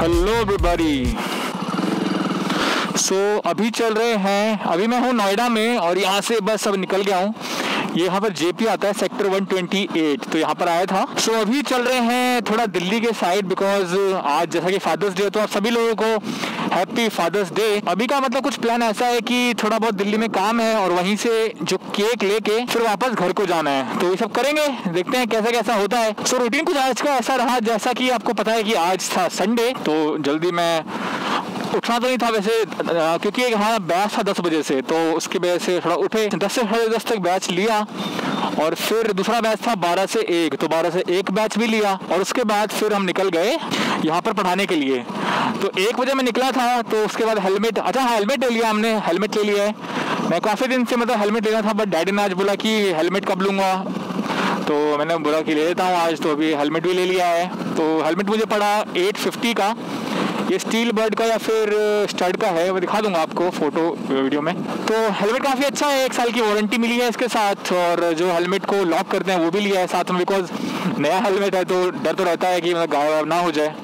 Hello everybody so अभी चल रहे हैं। अभी मैं हूँ नोएडा में और यहाँ से बस अब निकल गया हूँ। ये यहाँ पर जेपी आता है सेक्टर 128 तो यहाँ पर आया था। सो अभी चल रहे हैं थोड़ा दिल्ली के साइड बिकॉज़ आज जैसा कि फादर्स डे तो आप सभी लोगों को हैप्पी फादर्स डे अभी का मतलब कुछ प्लान ऐसा है कि थोड़ा बहुत दिल्ली में काम है और वहीं से जो केक लेके फिर वापस घर को जाना है। तो ये सब करेंगे, देखते हैं कैसा कैसा होता है। सो रूटीन कुछ आज का ऐसा रहा जैसा कि आपको पता है कि आज था संडे तो जल्दी मैं उठना तो नहीं था वैसे क्योंकि हमारा बैच था दस बजे से तो उसकी वजह से थोड़ा उठे, दस से साढ़े दस तक बैच लिया, और फिर दूसरा बैच था बारह से एक तो बारह से एक बैच भी लिया, और उसके बाद फिर हम निकल गए यहाँ पर पढ़ाने के लिए। तो एक बजे मैं निकला था तो उसके बाद हेलमेट अच्छा हाँ हेलमेट ले लिया हमने, हेलमेट ले लिया है मैं काफ़ी दिन से मतलब हेलमेट लेना था बट डैडी ने आज बोला कि हेलमेट कब लूँगा? तो मैंने बोला कि ले लेता हूँ आज तो अभी हेलमेट भी ले लिया है। तो हेलमेट मुझे पड़ा 850 का ये स्टील बर्ड का या फिर स्टड का है वो दिखा दूँगा आपको फ़ोटो वीडियो में। तो हेलमेट काफ़ी अच्छा है, एक साल की वारंटी मिली है इसके साथ, और जो हेलमेट को लॉक करते हैं वो भी लिया है साथ में, बिकॉज़ नया हेलमेट है तो डर तो रहता है कि मतलब वायब ना हो जाए।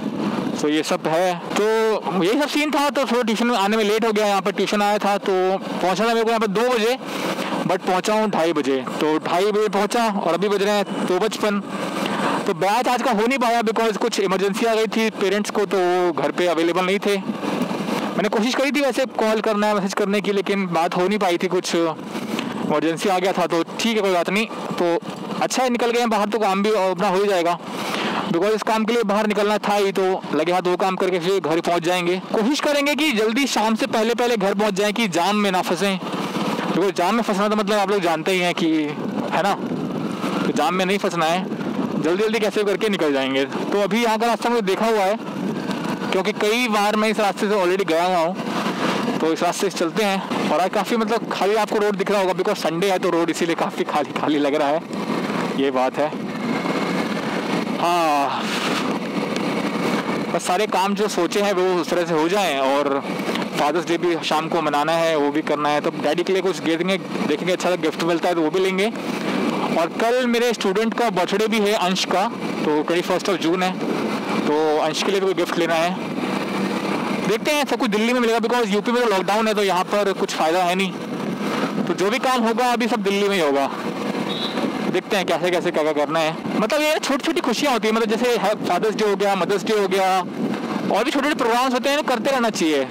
तो ये सब है। तो यही सब सीन था तो थोड़ा ट्यूशन में आने में लेट हो गया, यहाँ पर ट्यूशन आया था तो पहुँचा था मेरे को यहाँ पर दो बजे बट पहुँचा हूँ ढाई बजे। तो ढाई बजे पहुँचा, और अभी बज रहे हैं दो बचपन तो बैच आज का हो नहीं पाया बिकॉज़ कुछ इमरजेंसी आ गई थी पेरेंट्स को तो वो घर पे अवेलेबल नहीं थे। मैंने कोशिश करी थी वैसे कॉल करना मैसेज करने की, लेकिन बात हो नहीं पाई थी कुछ। इमरजेंसी आ गया था तो ठीक है, कोई बात नहीं। तो अच्छा है, निकल गए हैं बाहर तो काम भी अपना हो ही जाएगा। बिकॉज़ इस काम के लिए बाहर निकलना था ही तो लगे हाथ वो काम करके फिर घर पहुँच जाएँगे। कोशिश करेंगे कि जल्दी शाम से पहले पहले घर पहुँच जाएँ कि जाम में ना फंसें। बिकॉज़ जाम में फंसना तो मतलब आप लोग जानते ही हैं कि, है ना? तो जाम में नहीं फंसना है। जल्दी जल्दी कैसे करके निकल जाएँगे? तो अभी यहाँ का रास्ता मुझे देखा हुआ है, क्योंकि कई बार मैं इस रास्ते से ऑलरेडी गया हुआ हूँ। तो इस रास्ते से चलते हैं, और आज काफ़ी मतलब खाली आपको रोड दिख रहा होगा बिकॉज़ संडे है तो रोड इसीलिए काफ़ी खाली खाली लग रहा है। ये बात है। हाँ। बस सारे काम जो सोचे हैं वो उस तरह से हो जाएँ, और फादर्स डे भी शाम को मनाना है, वो भी करना है तो डैडी के लिए कुछ देखेंगे देखेंगे अच्छा गिफ्ट मिलता है तो वो भी लेंगे। और कल मेरे स्टूडेंट का बर्थडे भी है अंश का तो ट्वेंटी फ़र्स्ट ऑफ़ जून है। तो अंश के लिए भी कोई गिफ्ट लेना है। देखते हैं, सब कुछ दिल्ली में मिलेगा। बिकॉज़ यूपी में तो लॉकडाउन है तो यहाँ पर कुछ फ़ायदा है नहीं। तो जो भी काम होगा, अभी सब दिल्ली में ही होगा। देखते हैं, कैसे कैसे, क्या क्या करना है। मतलब ये छोटी छोटी खुशियाँ होती है। मतलब जैसे फादर्स डे हो गया मदर्स डे हो गया। और भी छोटे छोटे प्रोग्राम्स होते हैं, करते रहना चाहिए।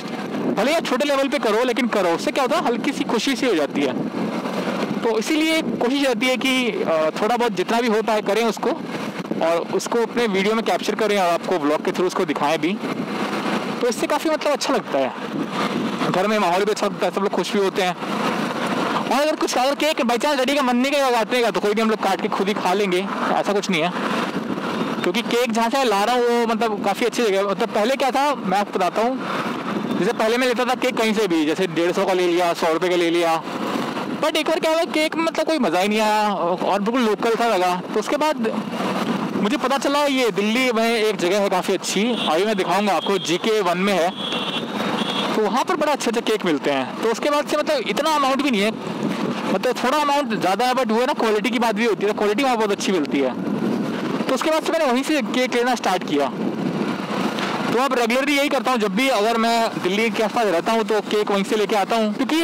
भले या छोटे लेवल पे करो, लेकिन करो। उससे क्या होता है, हल्की सी खुशी सी हो जाती है। तो इसीलिए कोशिश रहती है कि थोड़ा बहुत जितना भी हो पाए करें उसको और उसको अपने वीडियो में कैप्चर करें और आपको ब्लॉग के थ्रू उसको दिखाएँ भी। तो इससे काफ़ी मतलब अच्छा लगता है। घर में माहौल भी अच्छा लगता है, सब लोग खुश भी होते हैं। और अगर कुछ अगर केक बाई चांस रेडी का मन नहीं करेगा काटने का तो कोई भी हम लोग काट के खुद ही खा लेंगे, ऐसा कुछ नहीं है। क्योंकि केक जहाँ से ला रहा हूँ वो मतलब काफ़ी अच्छी जगह मतलब पहले क्या था, मैं आपको बताता हूँ, जैसे पहले मैं लेता था केक कहीं से भी, जैसे डेढ़ सौ का ले लिया, सौ रुपये का ले लिया बट एक बार क्या हुआ, केक में मतलब कोई मज़ा ही नहीं आया और बिल्कुल लोकल था लगा। तो उसके बाद मुझे पता चला ये दिल्ली में एक जगह है काफ़ी अच्छी। अभी मैं दिखाऊँगा आपको जी के वन में है। तो वहाँ पर बड़ा अच्छे अच्छे केक मिलते हैं। तो उसके बाद से मतलब इतना अमाउंट भी नहीं है। मतलब थोड़ा अमाउंट ज़्यादा है बट वो है ना क्वालिटी की बात भी होती है। क्वालिटी वहाँ बहुत अच्छी मिलती है। तो उसके बाद से मैंने वहीं से केक लेना स्टार्ट किया। तो अब रेगुलरली यही करता हूँ, जब भी अगर मैं दिल्ली के आसपास रहता हूँ तो केक वहीं से लेके आता हूँ। क्योंकि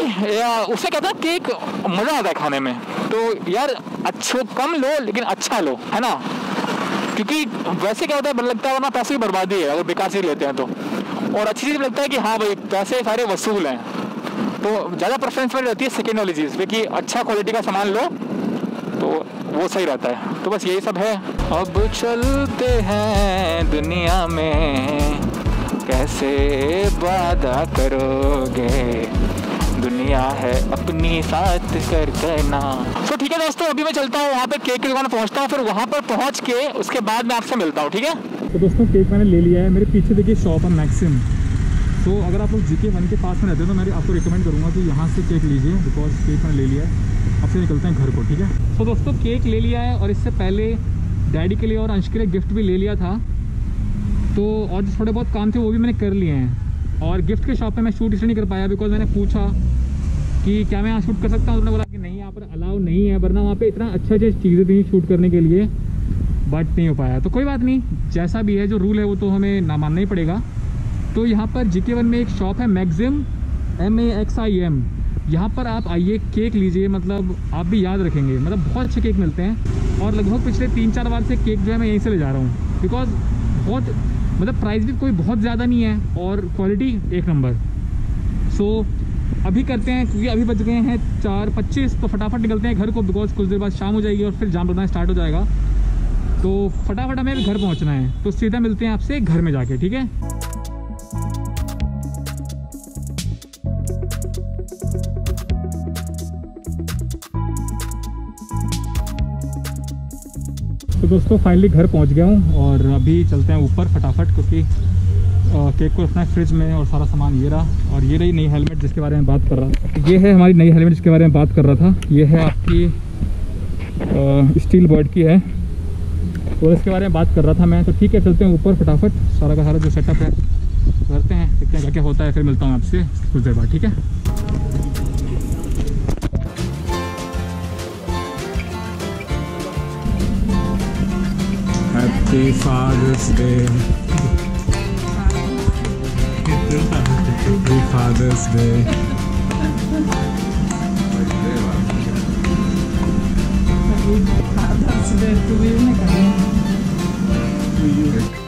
उससे कहता है केक मज़ा आता है खाने में। तो यार, अच्छो कम लो, लेकिन अच्छा लो, है ना? क्योंकि वैसे क्या होता है, लगता है वरना पैसे की बर्बादी है अगर बेकार चीज़ लेते हैं तो। और अच्छी चीज़ लगता है कि हाँ भाई, पैसे सारे वसूल हैं। तो ज़्यादा प्रेफरेंस में रहती है सेकेंड वाली चीज़ पे कि अच्छा क्वालिटी का सामान लो तो वो सही रहता है। तो बस यही सब है। अब चलते हैं दुनिया में। कैसे वादा करोगे? दुनिया है अपनी साथ कर करना तो ठीक है दोस्तों, अभी मैं चलता हूँ। वहाँ पे केक की दुकान पहुँचता हूँ। फिर वहाँ पर पहुँच के उसके बाद मैं आपसे मिलता हूँ, ठीक है? तो दोस्तों, केक मैंने ले लिया है। मेरे पीछे देखिए शॉप है मैक्सिम तो अगर आप लोग जी के वन के पास में रहते हैं तो मैं आपको रिकमेंड करूँगा कि यहाँ से केक लीजिए बिकॉज़ केक मैंने ले लिया है। अब से निकलते हैं घर को, ठीक है? तो दोस्तों केक ले लिया है और इससे पहले डैडी के लिए और अंश के लिए गिफ्ट भी ले लिया था। तो और जो थोड़े बहुत काम थे, वो भी मैंने कर लिए हैं। और गिफ्ट के शॉप पे मैं शूट इसलिए नहीं कर पाया बिकॉज़ मैंने पूछा कि क्या मैं यहाँ शूट कर सकता हूँ? उन्होंने बोला कि नहीं, यहाँ पर अलाउ नहीं है, वरना वहाँ पे इतना अच्छे अच्छे चीज़ें थी शूट करने के लिए बट नहीं हो पाया। तो कोई बात नहीं, जैसा भी है, जो रूल है, वो तो हमें ना मानना ही पड़ेगा। तो यहाँ पर जी में एक शॉप है Maxim M A X I M यहाँ पर आप आइए केक लीजिए मतलब आप भी याद रखेंगे। मतलब बहुत अच्छे केक मिलते हैं। और लगभग पिछले तीन चार बार से केक जो है मैं यहीं से ले जा रहा हूँ। बिकॉज़ बहुत मतलब प्राइस भी कोई बहुत ज़्यादा नहीं है और क्वालिटी एक नंबर सो so, अभी करते हैं क्योंकि अभी बज गए हैं चार पच्चीस तो फटाफट निकलते हैं घर को बिकॉज़ कुछ देर बाद शाम हो जाएगी और फिर जाम लगना स्टार्ट हो जाएगा। तो फटाफट हमें घर पहुँचना है। तो सीधा मिलते हैं आपसे घर में जाके ठीक है? दोस्तों फाइनली घर पहुँच गया हूँ और अभी चलते हैं ऊपर फटाफट क्योंकि केक को रखना है फ्रिज में और सारा सामान ये रहा और ये रही नई हेलमेट जिसके बारे में बात कर रहा था। ये है हमारी नई हेलमेट जिसके बारे में बात कर रहा था। ये है आपकी स्टील बर्ड की है। और इसके बारे में बात कर रहा था मैं। तो ठीक है, चलते हैं ऊपर फटाफट। सारा का सारा जो सेटअप है, करते हैं, देखते हैं क्या क्या होता है, फिर मिलता हूँ आपसे कुछ देर बाद, ठीक है? Happy Father's Day. Happy Father's Day. Happy Father's Day to you.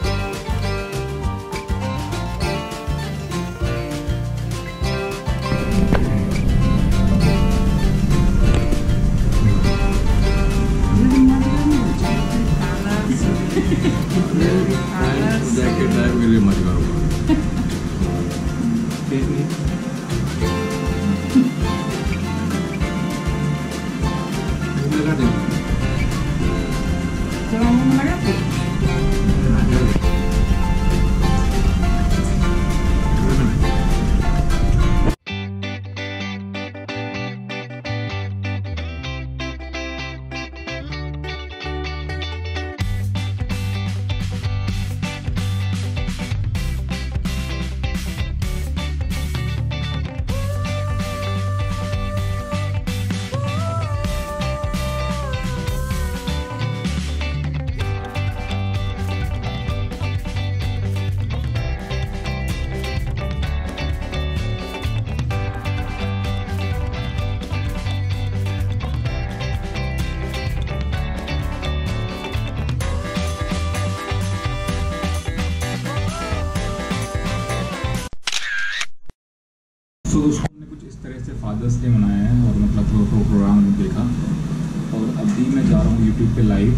पे लाइव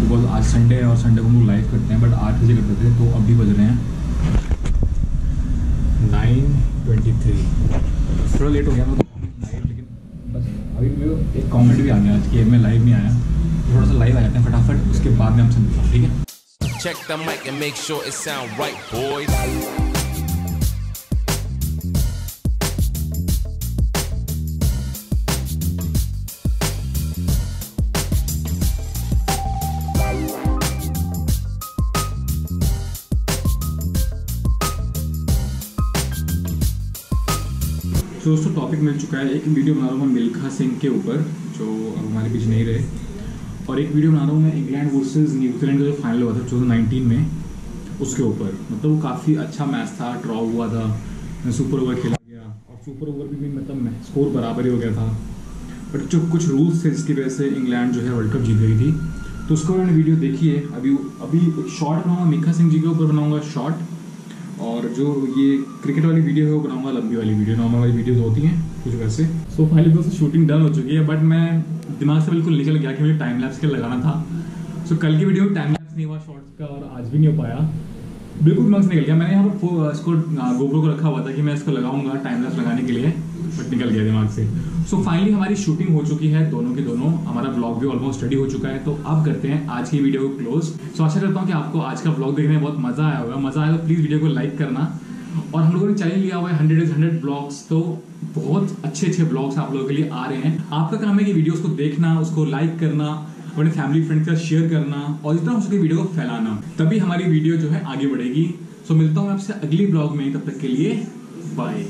बिकॉज़ आज संडे है और संडे को हम लोग लाइव करते हैं बट आठ बजे करते थे तो अभी बज रहे हैं नाइन ट्वेंटी थ्री थोड़ा लेट हो गया मैं लाइव लेकिन बस अभी एक कमेंट भी आ गया आज कि मैं लाइव नहीं आया। थोड़ा सा लाइव आ जाते हैं फटाफट उसके बाद में हमसे मिलता हूँ ठीक है? Check the mic and make sure it sound right, boys. तो दोस्तों टॉपिक मिल चुका है। एक वीडियो बना रहा हूँ मैं मिल्खा सिंह के ऊपर जो अब हमारे बीच नहीं रहे। और एक वीडियो बना रहा हूँ मैं इंग्लैंड वर्सेस न्यूजीलैंड का जो फाइनल हुआ था 2019 में उसके ऊपर। मतलब वो काफ़ी अच्छा मैच था ड्रॉ हुआ था सुपर ओवर खेला गया। और सुपर ओवर भी, भी मतलब स्कोर बराबर ही हो गया था। बट जो कुछ रूल्स थे जिसकी वजह से इंग्लैंड जो है वर्ल्ड कप जीत गई थी तो उसको मैंने वीडियो देखी है। अभी अभी एक शॉर्ट बनाऊँगा मिल्खा सिंह जी के ऊपर बनाऊँगा शॉर्ट और जो ये क्रिकेट वाली वीडियो है वो बनाऊँगा लंबी वाली वीडियो नॉर्मल वाली वीडियोस होती हैं कुछ वैसे। सो फाइनली दोस्तों शूटिंग डन हो चुकी है बट मैं दिमाग से बिल्कुल निकल गया कि मुझे टाइम लैप्स के लगाना था। सो so, कल की वीडियो में टाइम लैप्स नहीं हुआ शॉर्ट्स का और आज भी नहीं हो पाया। बिल्कुल दिमाग से निकल गया। मैंने यहाँ पर इसको गोप्रो को रखा हुआ था कि मैं इसको लगाऊँगा टाइम लैप्स लगाने के लिए बट निकल गया दिमाग से। सो फाइनली हमारी शूटिंग हो चुकी है, दोनों के दोनों। हमारा ब्लॉग भी ऑलमोस्ट रेडी हो चुका है। तो अब करते हैं आज की वीडियो को क्लोज सो आशा करता हूँ कि आपको आज का ब्लॉग देखने में बहुत मज़ा आया होगा। मज़ा आया तो प्लीज़ वीडियो को लाइक करना। और हम लोगों ने चैलेंज लिया हुआ है हंड्रेड इज़ हंड्रेड ब्लॉग्स तो बहुत अच्छे अच्छे ब्लॉग्स आप लोगों के लिए आ रहे हैं। आपका काम है कि वीडियोस को देखना, उसको लाइक करना, अपने फैमिली फ्रेंड्स का शेयर करना और जितना हो सके वीडियो को फैलाना। तभी हमारी वीडियो जो है आगे बढ़ेगी। सो मिलता हूँ आपसे अगली ब्लॉग में। तब तक के लिए बाय